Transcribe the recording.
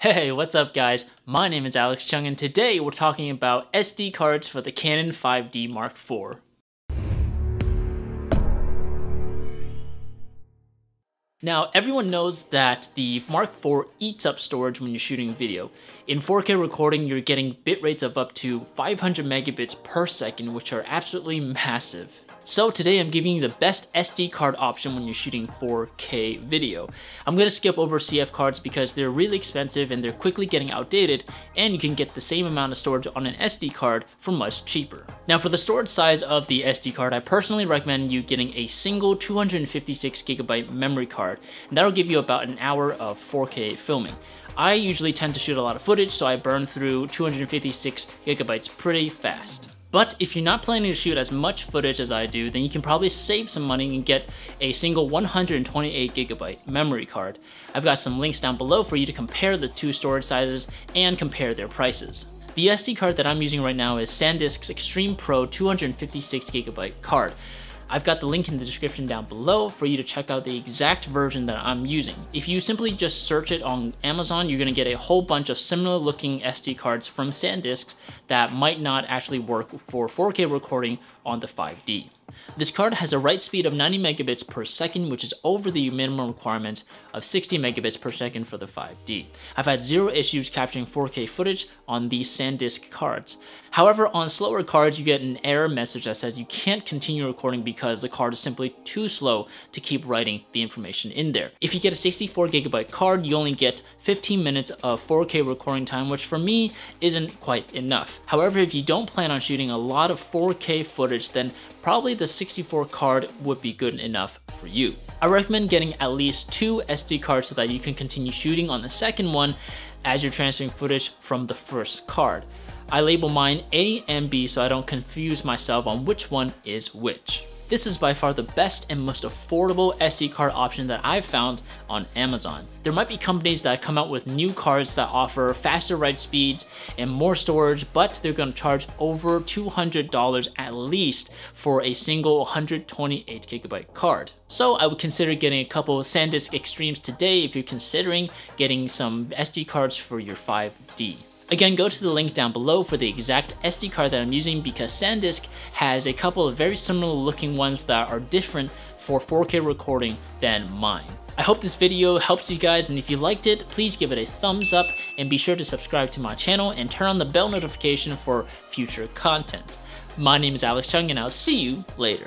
Hey, what's up guys? My name is Alex Cheung and today we're talking about SD cards for the Canon 5D Mark IV. Now, everyone knows that the Mark IV eats up storage when you're shooting video. In 4K recording, you're getting bit rates of up to 500 megabits per second, which are absolutely massive. So today I'm giving you the best SD card option when you're shooting 4K video. I'm to skip over CF cards because they're really expensive and they're quickly getting outdated and you can get the same amount of storage on an SD card for much cheaper. Now for the storage size of the SD card, I personally recommend you getting a single 256 gigabyte memory card that'll give you about an hour of 4K filming. I usually tend to shoot a lot of footage so I burn through 256 gigabytes pretty fast. But if you're not planning to shoot as much footage as I do, then you can probably save some money and get a single 128 gigabyte memory card. I've got some links down below for you to compare the two storage sizes and compare their prices. The SD card that I'm using right now is SanDisk's Extreme Pro 256 gigabyte card. I've got the link in the description down below for you to check out the exact version that I'm using. If you simply just search it on Amazon, you're gonna get a whole bunch of similar looking SD cards from SanDisk that might not actually work for 4K recording on the 5D. This card has a write speed of 90 megabits per second, which is over the minimum requirements of 60 megabits per second for the 5D. I've had zero issues capturing 4K footage on these SanDisk cards. However, on slower cards, you get an error message that says you can't continue recording because the card is simply too slow to keep writing the information in there. If you get a 64 gigabyte card, you only get 15 minutes of 4K recording time, which for me isn't quite enough. However, if you don't plan on shooting a lot of 4K footage, then probably the 64 card would be good enough for you. I recommend getting at least two SD cards so that you can continue shooting on the second one as you're transferring footage from the first card. I label mine A and B so I don't confuse myself on which one is which. This is by far the best and most affordable SD card option that I've found on Amazon. There might be companies that come out with new cards that offer faster write speeds and more storage, but they're gonna charge over $200 at least for a single 128 gigabyte card. So I would consider getting a couple of SanDisk Extremes today if you're considering getting some SD cards for your 5D. Again, go to the link down below for the exact SD card that I'm using because SanDisk has a couple of very similar looking ones that are different for 4K recording than mine. I hope this video helps you guys and if you liked it, please give it a thumbs up and be sure to subscribe to my channel and turn on the bell notification for future content. My name is Alex Cheung and I'll see you later.